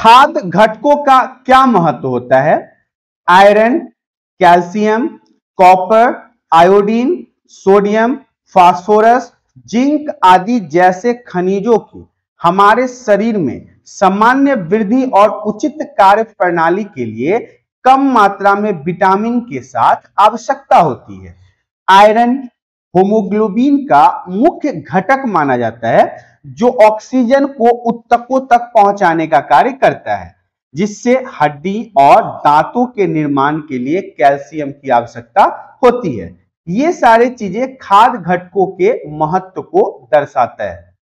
खाद्य घटकों का क्या महत्व होता है? Iron, calcium, copper, iodine, sodium, phosphorus, zinc आदि जैसे खनिजों की हमारे शरीर में सामान्य वृद्धि और उचित कार्य प्रणाली के लिए कम मात्रा में विटामिन के साथ आवश्यकता होती है। आयरन होमोग्लोबिन का मुख्य घटक माना जाता है, जो ऑक्सीजन को उत्तकों तक पहुँचाने का कार्य करता है, जिससे हड्डी और दांतों के निर्माण के लिए कैल्शियम की आवश्यकता होती है। ये सारे चीज़ें खाद घटकों के महत्व को दर्शाता है।